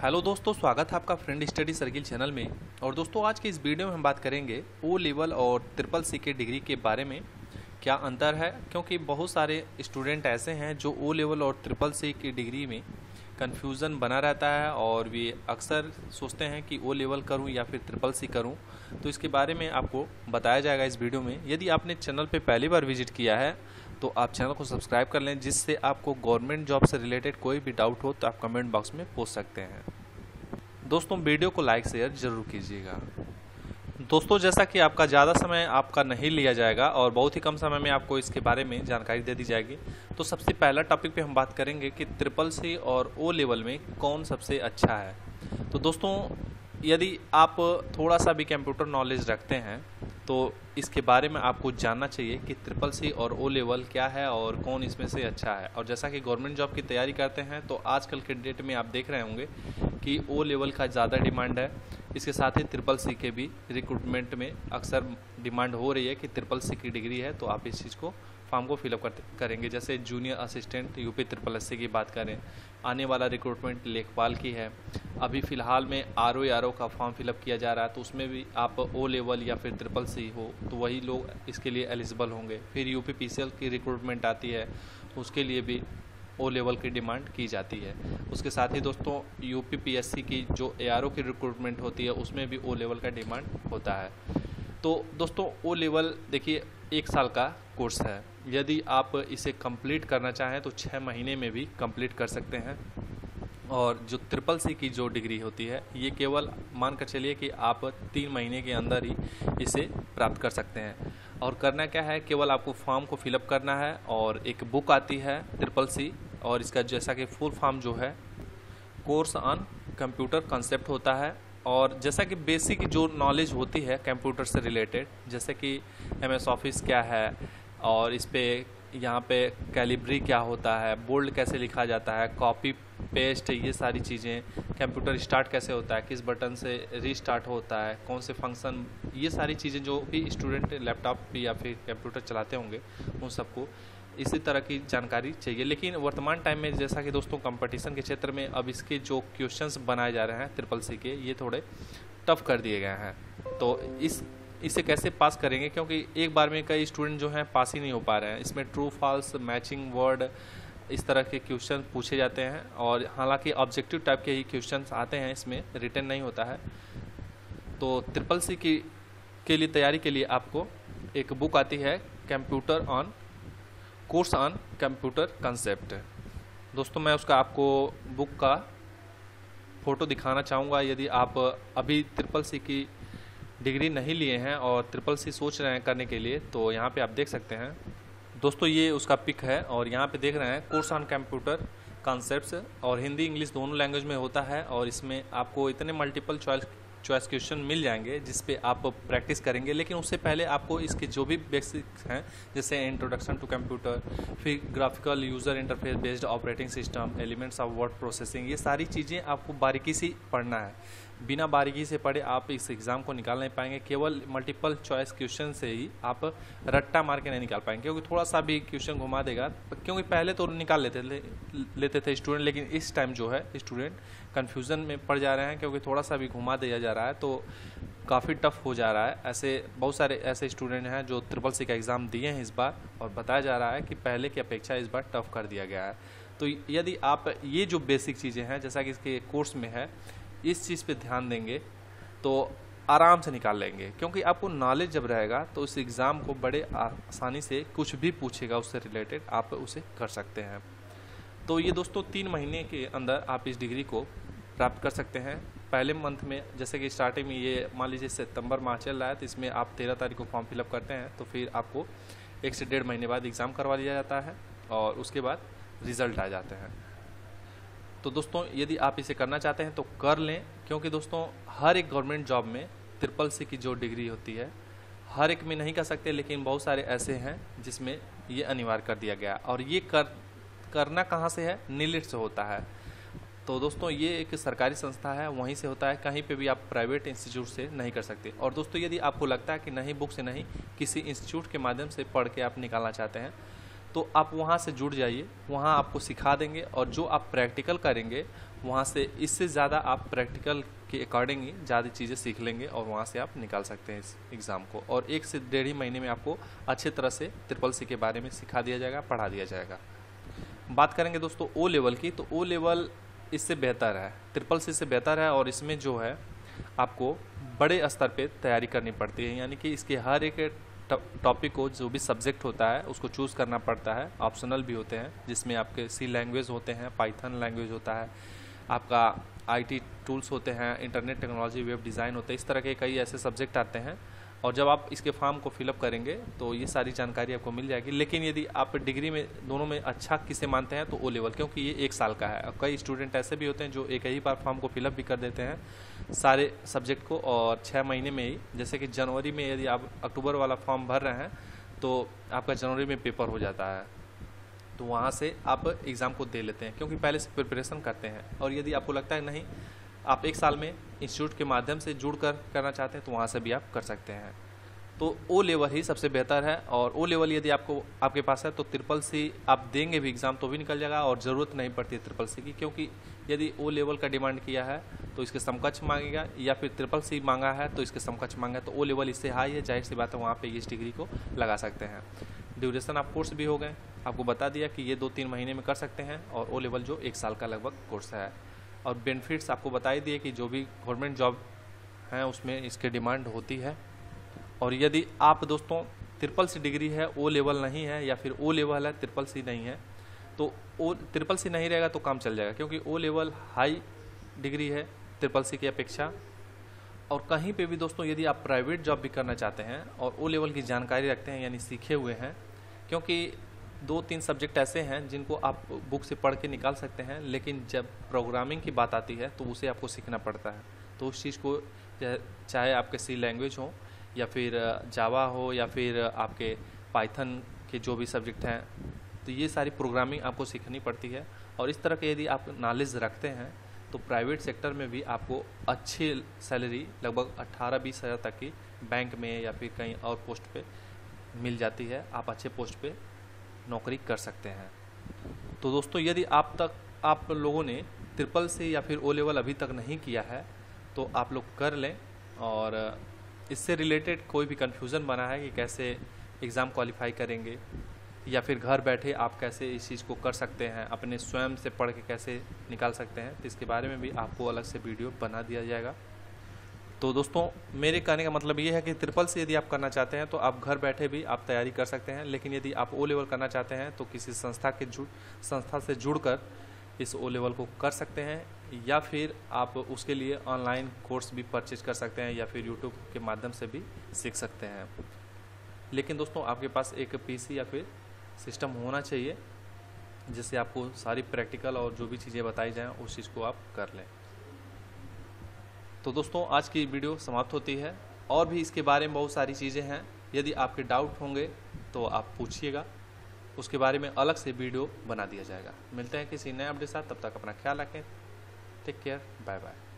Hello दोस्तों, स्वागत है आपका फ्रेंड स्टडी सर्किल चैनल में। और दोस्तों, आज के इस वीडियो में हम बात करेंगे ओ लेवल और ट्रिपल सी के डिग्री के बारे में। क्या अंतर है? क्योंकि बहुत सारे स्टूडेंट ऐसे हैं जो ओ लेवल और ट्रिपल सी की डिग्री में कन्फ्यूज़न बना रहता है और वे अक्सर सोचते हैं कि ओ लेवल करूँ या फिर ट्रिपल सी करूँ। तो इसके बारे में आपको बताया जाएगा इस वीडियो में। यदि आपने चैनल पे पहली बार विज़िट किया है तो आप चैनल को सब्सक्राइब कर लें, जिससे आपको गवर्नमेंट जॉब से रिलेटेड कोई भी डाउट हो तो आप कमेंट बॉक्स में पूछ सकते हैं। दोस्तों, वीडियो को लाइक, शेयर ज़रूर कीजिएगा। दोस्तों, जैसा कि आपका ज़्यादा समय आपका नहीं लिया जाएगा और बहुत ही कम समय में आपको इसके बारे में जानकारी दे दी जाएगी तो सबसे पहला टॉपिक पे हम बात करेंगे कि ट्रिपल सी और ओ लेवल में कौन सबसे अच्छा है। तो दोस्तों यदि आप थोड़ा सा भी कंप्यूटर नॉलेज रखते हैं तो इसके बारे में आपको जानना चाहिए कि ट्रिपल सी और ओ लेवल क्या है और कौन इसमें से अच्छा है। और जैसा कि गवर्नमेंट जॉब की तैयारी करते हैं तो आजकल के डेट में आप देख रहे होंगे कि ओ लेवल का ज़्यादा डिमांड है। इसके साथ ही ट्रिपल सी के भी रिक्रूटमेंट में अक्सर डिमांड हो रही है कि ट्रिपल सी की डिग्री है तो आप इस चीज़ को फॉर्म को फिलअप कर करेंगे। जैसे junior assistant UP triple S की बात करें, आने वाला रिक्रूटमेंट लेखपाल की है। अभी फ़िलहाल में आर ओ आर ओ का फॉर्म फिलअप किया जा रहा है तो उसमें भी आप ओ लेवल या फिर ट्रिपल सी हो तो वही लोग इसके लिए एलिजिबल होंगे। फिर U P P C L की रिक्रूटमेंट आती है उसके लिए भी ओ लेवल की डिमांड की जाती है। उसके साथ ही दोस्तों यू पी की जो ए की रिक्रूटमेंट होती है, उसमें भी ओ लेवल का डिमांड होता है। तो दोस्तों ओ लेवल देखिए, एक साल का कोर्स है। यदि आप इसे कंप्लीट करना चाहें तो छः महीने में भी कंप्लीट कर सकते हैं। और जो ट्रिपल सी की जो डिग्री होती है, ये केवल मान कर चलिए कि आप तीन महीने के अंदर ही इसे प्राप्त कर सकते हैं। और करना क्या है, केवल आपको फॉर्म को फिलअप करना है और एक बुक आती है ट्रिपल सी और इसका जैसा कि फुल फॉर्म जो है कोर्स ऑन कंप्यूटर कंसेप्ट होता है। और जैसा कि बेसिक जो नॉलेज होती है कंप्यूटर से रिलेटेड जैसे कि एम एस ऑफ़िस क्या है और इस पर यहाँ पे कैलिब्री क्या होता है, बोल्ड कैसे लिखा जाता है, कॉपी पेस्ट, ये सारी चीज़ें, कंप्यूटर स्टार्ट कैसे होता है, किस बटन से रीस्टार्ट होता है, कौन से फ़ंक्शन, ये सारी चीज़ें जो भी स्टूडेंट लैपटॉप या फिर कंप्यूटर चलाते होंगे, उन सबको इसी तरह की जानकारी चाहिए। लेकिन वर्तमान टाइम में जैसा कि दोस्तों कंपटीशन के क्षेत्र में अब इसके जो क्वेश्चंस बनाए जा रहे हैं ट्रिपल सी के, ये थोड़े टफ कर दिए गए हैं। तो इस इसे कैसे पास करेंगे? क्योंकि एक बार में कई स्टूडेंट जो हैं पास ही नहीं हो पा रहे हैं। इसमें ट्रू फॉल्स मैचिंग वर्ड इस तरह के क्वेश्चन पूछे जाते हैं और हालाँकि ऑब्जेक्टिव टाइप के ही क्वेश्चन आते हैं इसमें। रिटर्न नहीं होता है। तो ट्रिपल सी की, के लिए तैयारी के लिए आपको एक बुक आती है computer on course on computer concept दोस्तों, मैं उसका आपको बुक का फ़ोटो दिखाना चाहूँगा। यदि आप अभी ट्रिपल सी की डिग्री नहीं लिए हैं और ट्रिपल सी सोच रहे हैं करने के लिए तो यहाँ पे आप देख सकते हैं। दोस्तों, ये उसका पिक है और यहाँ पे देख रहे हैं कोर्स ऑन कंप्यूटर कॉन्सेप्ट्स और हिंदी इंग्लिश दोनों लैंग्वेज में होता है और इसमें आपको इतने मल्टीपल चॉइस चॉइस क्वेश्चन मिल जाएँगे जिस पे आप प्रैक्टिस करेंगे। लेकिन उससे पहले आपको इसके जो भी बेसिक्स हैं, जैसे इंट्रोडक्शन टू कंप्यूटर फिर graphical user interface based operating system elements of word processing ये सारी चीज़ें आपको बारीकी से पढ़ना है। बिना बारीकी से पढ़े आप इस एग्ज़ाम को निकाल नहीं पाएँगे। केवल मल्टीपल चॉइस क्वेश्चन से ही आप रट्टा मार के नहीं निकाल पाएँगे। क्योंकि थोड़ा सा भी क्वेश्चन घुमा देगा। क्योंकि पहले तो निकाल लेते ले, लेते थे स्टूडेंट लेकिन इस टाइम जो है स्टूडेंट कन्फ्यूज़न में पड़ जा रहे हैं। क्योंकि थोड़ा सा भी घुमा दिया जा रहा है तो काफ़ी टफ हो जा रहा है। ऐसे बहुत सारे ऐसे स्टूडेंट हैं जो ट्रिपल सी का एग्ज़ाम दिए हैं इस बार और बताया जा रहा है कि पहले की अपेक्षा इस बार टफ कर दिया गया है। तो यदि आप ये जो बेसिक चीज़ें हैं जैसा कि इसके कोर्स में है इस चीज़ पे ध्यान देंगे तो आराम से निकाल लेंगे। क्योंकि आपको नॉलेज जब रहेगा तो उस एग्ज़ाम को बड़े आसानी से कुछ भी पूछेगा उससे रिलेटेड आप उसे कर सकते हैं। तो ये दोस्तों तीन महीने के अंदर आप इस डिग्री को प्राप्त कर सकते हैं। पहले मंथ में, जैसे कि स्टार्टिंग में ये, मान लीजिए सितंबर माह चल रहा है तो इसमें आप तेरह तारीख को फॉर्म फिलअप करते हैं तो फिर आपको एक से डेढ़ महीने बाद एग्ज़ाम करवा दिया जाता है और उसके बाद रिज़ल्ट आ जाते हैं। तो दोस्तों, यदि आप इसे करना चाहते हैं तो कर लें, क्योंकि दोस्तों, हर एक गवर्नमेंट जॉब में ट्रिपल सी की जो डिग्री होती है, हर एक में नहीं कर सकते, लेकिन बहुत सारे ऐसे हैं जिसमें ये अनिवार्य कर दिया गया। और ये कर, करना कहाँ से है? नीलिट से होता है। तो दोस्तों, ये एक सरकारी संस्था है, वहीं से होता है, कहीं पे भी आप प्राइवेट इंस्टीट्यूट से नहीं कर सकते। और दोस्तों, यदि आपको लगता है कि नहीं बुक से नहीं, किसी इंस्टीट्यूट के माध्यम से पढ़ के आप निकालना चाहते हैं तो आप वहाँ से जुड़ जाइए, वहाँ आपको सिखा देंगे और जो आप प्रैक्टिकल करेंगे, वहाँ से इससे ज़्यादा आप प्रैक्टिकल के अकॉर्डिंग ही ज़्यादा चीज़ें सीख लेंगे और वहाँ से आप निकाल सकते हैं इस एग्ज़ाम को। और एक से डेढ़ ही महीने में आपको अच्छे तरह से ट्रिपल सी के बारे में सिखा दिया जाएगा, पढ़ा दिया जाएगा। बात करेंगे दोस्तों ओ लेवल की तो ओ लेवल इससे बेहतर है, ट्रिपल सी से बेहतर है और इसमें जो है, आपको बड़े स्तर पे तैयारी करनी पड़ती है, यानी कि इसके हर एक टॉपिक को जो भी सब्जेक्ट होता है, उसको चूज़ करना पड़ता है। ऑप्शनल भी होते हैं, जिसमें आपके सी लैंग्वेज होते हैं पाइथन लैंग्वेज होता है, आपका आईटी टूल्स होते हैं इंटरनेट टेक्नोलॉजी वेब डिज़ाइन होते हैं, इस तरह के कई ऐसे सब्जेक्ट आते हैं। और जब आप इसके फॉर्म को फिलअप करेंगे तो ये सारी जानकारी आपको मिल जाएगी। लेकिन यदि आप डिग्री में, दोनों में अच्छा किसे मानते हैं तो ओ लेवल क्योंकि ये एक साल का है। और कई स्टूडेंट ऐसे भी होते हैं, जो एक ही बार फॉर्म को फिलअप भी कर देते हैं सारे सब्जेक्ट को और छः महीने में ही, जैसे कि जनवरी में यदि आप अक्टूबर वाला फॉर्म भर रहे हैं तो आपका जनवरी में पेपर हो जाता है। तो वहाँ से आप एग्ज़ाम को दे लेते हैं, क्योंकि पहले से प्रिपरेशन करते हैं। और यदि आपको लगता है नहीं, आप एक साल में इंस्टीट्यूट के माध्यम से जुड़ कर करना चाहते हैं तो वहाँ से भी आप कर सकते हैं। तो ओ लेवल ही सबसे बेहतर है और ओ लेवल यदि आपको, आपके पास है तो ट्रिपल सी आप देंगे भी एग्ज़ाम तो भी निकल जाएगा और ज़रूरत नहीं पड़ती है ट्रिपल सी की, क्योंकि यदि ओ लेवल का डिमांड किया है तो इसके समकक्ष मांगेगा या फिर ट्रिपल सी मांगा है तो इसके समकक्ष मांगा तो ओ लेवल इससे हाई है, ज़ाहिर सी बात है वहाँ पे इस डिग्री को लगा सकते हैं। ड्यूरेशन आप कोर्स भी हो गए। आपको बता दिया कि ये दो तीन महीने में कर सकते हैं और ओ लेवल जो एक साल का लगभग कोर्स है। और बेनिफिट्स आपको बता ही दिए कि जो भी गवर्नमेंट जॉब हैं उसमें इसकी डिमांड होती है। और यदि आप दोस्तों ट्रिपल सी डिग्री है ओ लेवल नहीं है, या फिर ओ लेवल है ट्रिपल सी नहीं है तो ओ ट्रिपल सी नहीं रहेगा तो काम चल जाएगा, क्योंकि ओ लेवल हाई डिग्री है ट्रिपल सी की अपेक्षा। और कहीं पे भी दोस्तों यदि आप प्राइवेट जॉब भी करना चाहते हैं और ओ लेवल की जानकारी रखते हैं, यानी सीखे हुए हैं, क्योंकि दो तीन सब्जेक्ट ऐसे हैं जिनको आप बुक से पढ़ के निकाल सकते हैं, लेकिन जब प्रोग्रामिंग की बात आती है तो उसे आपको सीखना पड़ता है। तो उस चीज़ को, चाहे आपके सी लैंग्वेज हो या फिर जावा हो या फिर आपके पाइथन के जो भी सब्जेक्ट हैं तो ये सारी प्रोग्रामिंग आपको सीखनी पड़ती है। और इस तरह के यदि आप नॉलेज रखते हैं तो प्राइवेट सेक्टर में भी आपको अच्छी सैलरी लगभग अट्ठारह बीस हज़ार तक की बैंक में या फिर कहीं और पोस्ट पे मिल जाती है। आप अच्छे पोस्ट पे नौकरी कर सकते हैं। तो दोस्तों, यदि आप तक, आप लोगों ने ट्रिपल से या फिर ओ लेवल अभी तक नहीं किया है तो आप लोग कर लें। और इससे रिलेटेड कोई भी कन्फ्यूज़न बना है कि कैसे एग्ज़ाम क्वालिफाई करेंगे? या फिर घर बैठे आप कैसे इस चीज़ को कर सकते हैं? अपने स्वयं से पढ़ के कैसे निकाल सकते हैं? तो इसके बारे में भी आपको अलग से वीडियो बना दिया जाएगा। तो दोस्तों, मेरे कहने का मतलब ये है कि ट्रिपल से यदि आप करना चाहते हैं तो आप घर बैठे भी आप तैयारी कर सकते हैं। लेकिन यदि आप ओ लेवल करना चाहते हैं तो किसी संस्था के जुड़ संस्था से जुड़कर इस ओ लेवल को कर सकते हैं। या फिर आप उसके लिए ऑनलाइन कोर्स भी परचेज कर सकते हैं या फिर यूट्यूब के माध्यम से भी सीख सकते हैं। लेकिन दोस्तों, आपके पास एक पीसी या फिर सिस्टम होना चाहिए, जिससे आपको सारी प्रैक्टिकल और जो भी चीज़ें बताई जाएँ, उस चीज़ को आप कर लें। तो दोस्तों, आज की वीडियो समाप्त होती है और भी इसके बारे में बहुत सारी चीज़ें हैं। यदि आपके डाउट होंगे तो आप पूछिएगा। उसके बारे में अलग से वीडियो बना दिया जाएगा। मिलते हैं किसी नए अपडेट साथ। तब तक अपना ख्याल रखें। Take care. Bye bye.